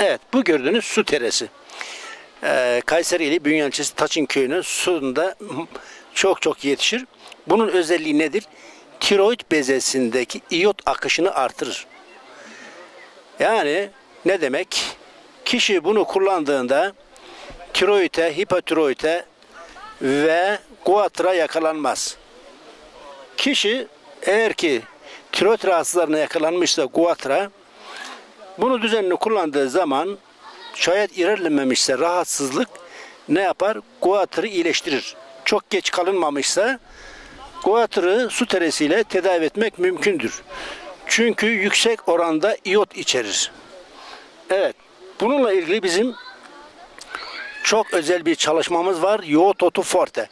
Evet bu gördüğünüz su teresi. Ee, Kayseri ili Bünyan ilçesi Taçın köyünün suyunda çok çok yetişir. Bunun özelliği nedir? Tiroid bezesindeki iyot akışını artırır. Yani ne demek? Kişi bunu kullandığında tiroide, hipotiroide ve guatra yakalanmaz. Kişi eğer ki tiroid rahatsızlarına yakalanmışsa guatra bunu düzenli kullandığı zaman şayet ilerlememişse rahatsızlık ne yapar? Guatrı iyileştirir. Çok geç kalınmamışsa guatrı su teresiyle tedavi etmek mümkündür. Çünkü yüksek oranda iot içerir. Evet. Bununla ilgili bizim çok özel bir çalışmamız var. Yoğurt otu forte.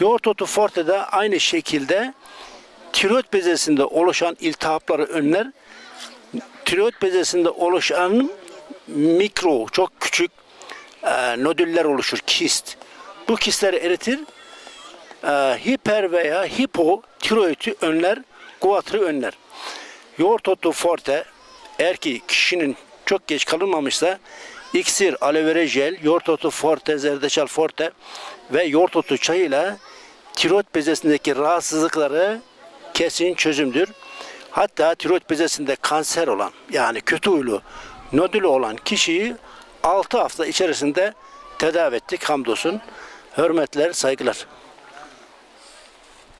Yoğurt otu forte de aynı şekilde tiroid bezesinde oluşan iltihapları önler. Tiroid bezesinde oluşan mikro, çok küçük e, nodüller oluşur, kist. Bu kistleri eritir. E, hiper veya hipo tiroidi önler, guatrı önler. Yoğurt otu forte eğer ki kişinin çok geç kalınmamışsa iksir, aloe vera jel, yoğurt otu forte, zerdeçal forte ve yoğurt otu çayıyla tiroid bezesindeki rahatsızlıkları kesin çözümdür. Hatta tiroid bezesinde kanser olan yani kötü huylu nodülü olan kişiyi 6 hafta içerisinde tedavi ettik hamdolsun. Hürmetler, saygılar.